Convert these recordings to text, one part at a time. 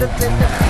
Let's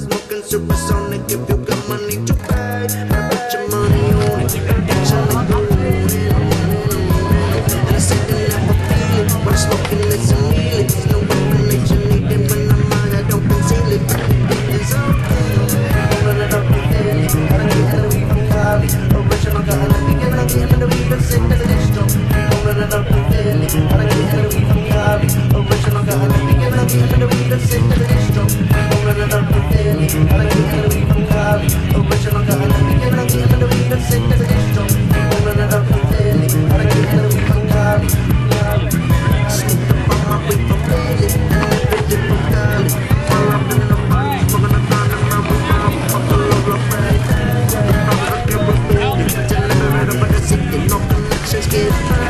smoking supersonic if you got money to pay. Scoop.